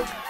you.